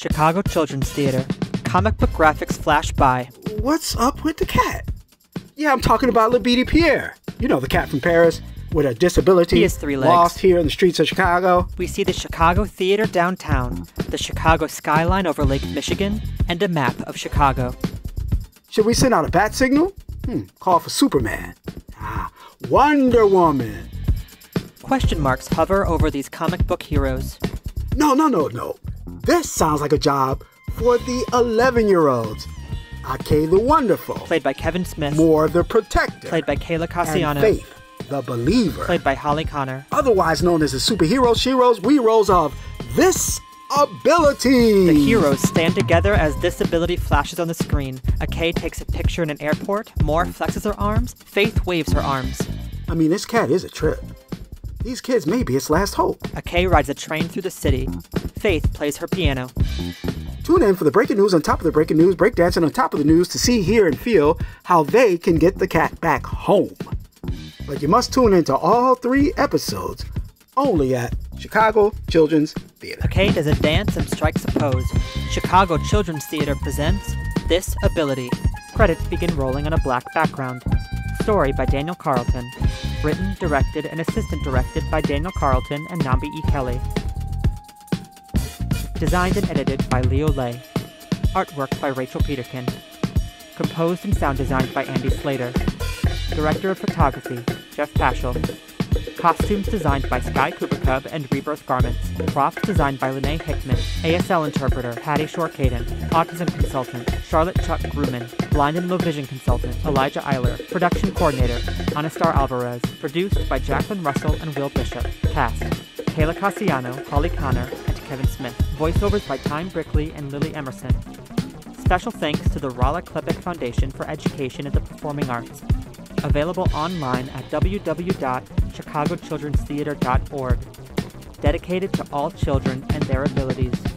Chicago Children's Theatre. Comic book graphics flash by. What's up with the cat? Yeah, I'm talking about Labidi Pierre. You know the cat from Paris with a disability. He has three legs. Lost here in the streets of Chicago. We see the Chicago Theater downtown, the Chicago skyline over Lake Michigan, and a map of Chicago. Should we send out a bat signal? Hmm, call for Superman. Ah, Wonder Woman. Question marks hover over these comic book heroes. No, no, no, no. This sounds like a job for the 11 year olds. Uh, Akeh the Wonderful. Played by Kevin Smith. Moore the Protector. Played by Kayla Cassiano. And Faith the Believer. Played by Holly Connor. Otherwise known as the superhero sheroes, we rolls of this ability. The heroes stand together as this ability flashes on the screen. Akeh takes a picture in an airport. Moore flexes her arms. Faith waves her arms. I mean, this cat is a trip. These kids may be its last hope. Akeh rides a train through the city. Faith plays her piano. Tune in for the breaking news on top of the breaking news, breakdancing on top of the news to see, hear, and feel how they can get the cat back home. But you must tune into all three episodes only at Chicago Children's Theatre. Akeh, does a dance and strikes a pose. Chicago Children's Theatre presents This Ability. Credits begin rolling on a black background. Story by Daniel Carlton. Written, directed, and assistant directed by Daniel Carlton and Nambi E. Kelley. Designed and edited by Leo Lei. Artwork by Rachel Peterkin. Composed and sound designed by Andy Slater. Director of Photography, Jeff Paschal. Costumes designed by Sky Cubacub and Rebirth Garments. Props designed by Lene Hickman. ASL interpreter, Patty Short-Caden. Autism consultant, Charlotte Chuck Grumman. Blind and low vision consultant, Elijah Eiler. Production coordinator, Anastar Alvarez. Produced by Jacqueline Russell and Will Bishop. Cast, Kayla Cassiano, Holly Connor, Kevin Smith. Voiceovers by Time Brickley and Lily Emerson. Special thanks to the Ralla Klepak Foundation for Education in the Performing Arts available online at www.chicagochildrenstheatre.org, dedicated to all children and their abilities.